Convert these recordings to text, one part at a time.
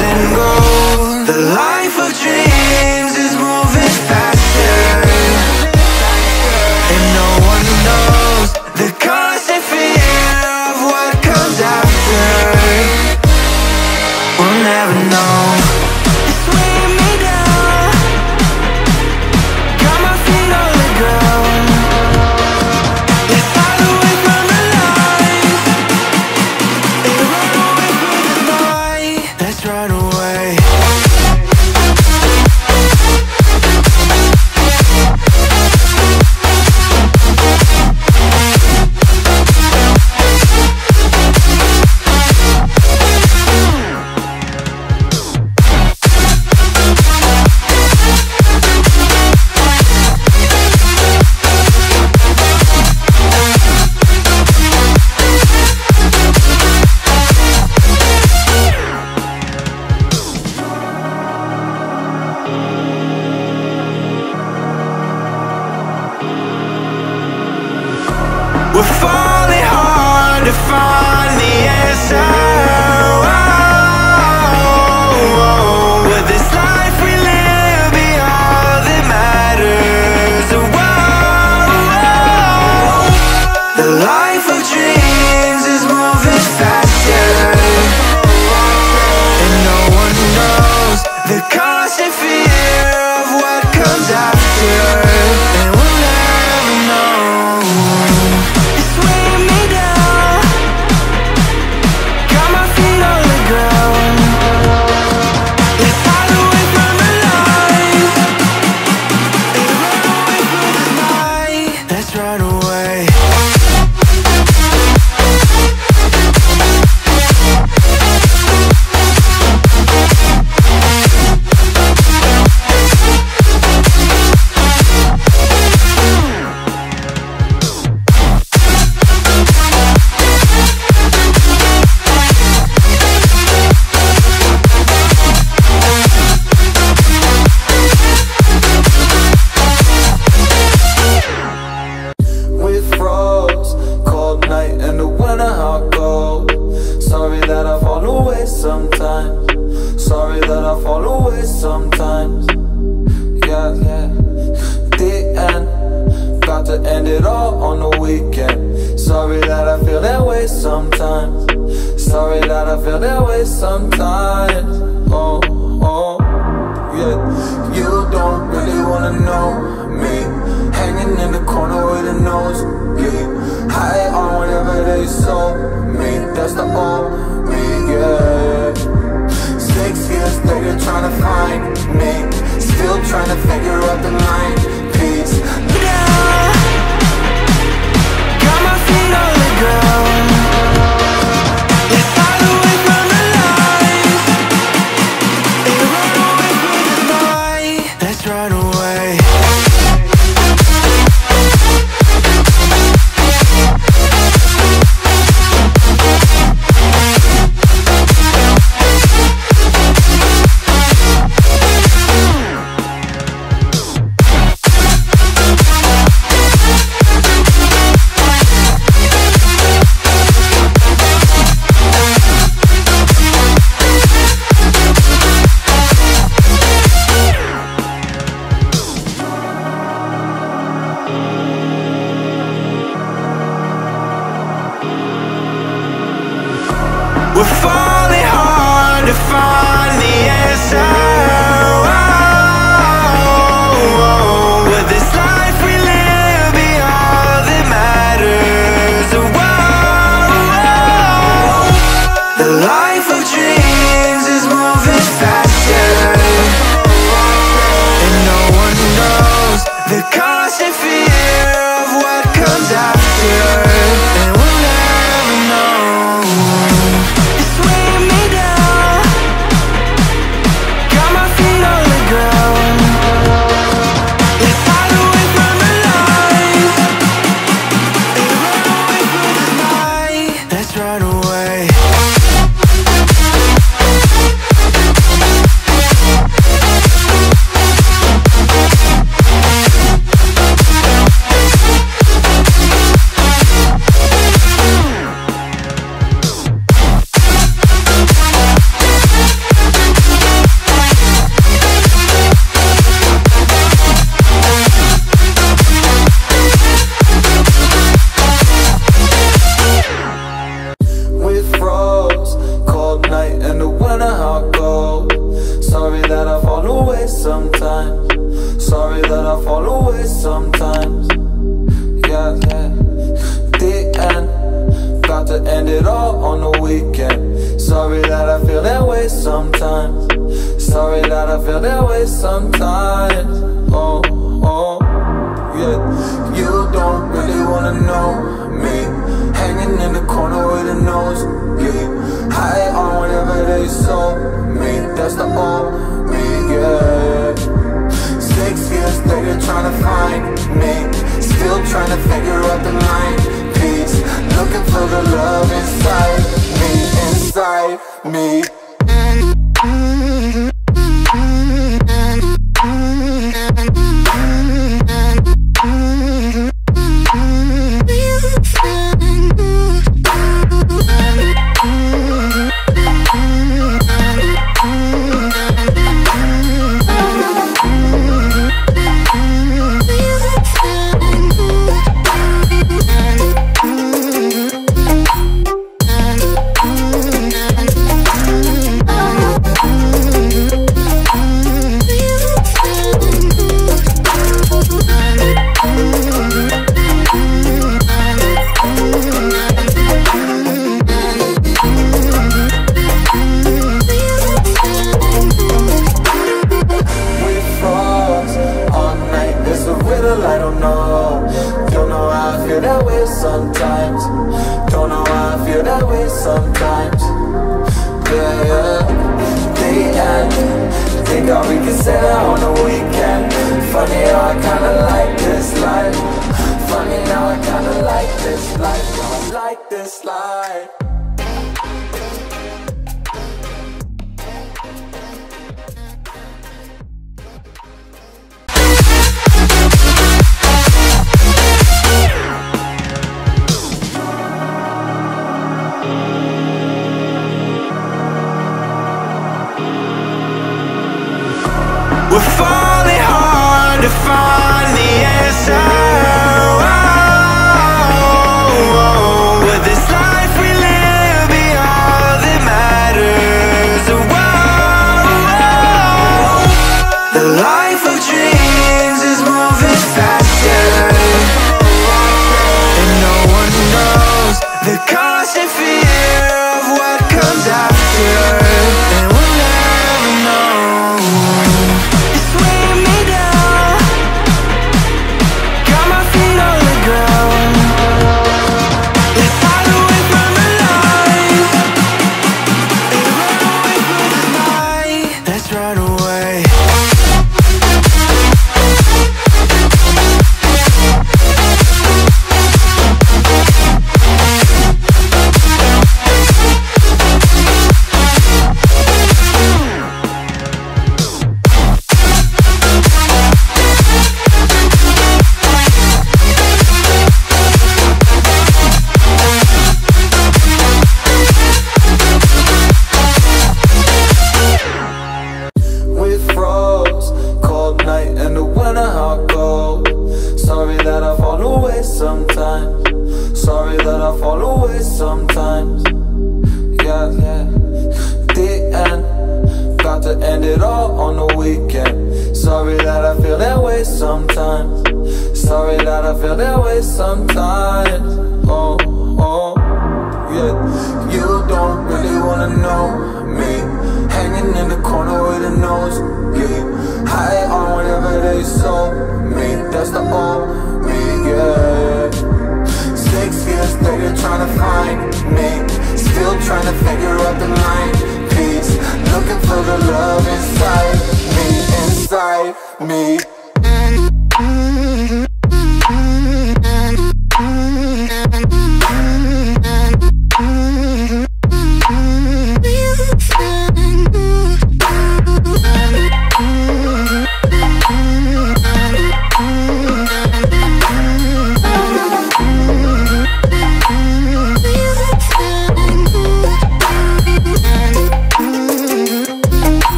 and goes The life of dreams. and the winter heart cold. Sorry that I fall away sometimes. Sorry that I fall away sometimes. Yeah, yeah. The end. Got to end it all on the weekend. Sorry that I feel that way sometimes. Sorry that I feel that way sometimes. trying to find me Still trying to figure out the mind. wanna heart goes Sorry that I fall away sometimes. Sorry that I fall away sometimes. Yeah, yeah. The end. About to end it all on the weekend. Sorry that I feel that way sometimes. Sorry that I feel that way sometimes. Oh. That's the me, yeah. Six years later, trying to find me. Still trying to figure out the line piece. Looking for the love inside me, inside me. Winter hot cold. Sorry that I fall away sometimes. Sorry that I fall away sometimes. Yeah, yeah. The end, Got to end it all on the weekend. Sorry that I feel that way sometimes. Sorry that I feel that way sometimes. Oh, oh. Yeah, you don't really wanna know a nose bleed. High on whatever they sold me. That's the old me, yeah. Six years later, trying to find me. Still trying to figure out the line piece. Looking for the love inside me, inside me.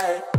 Life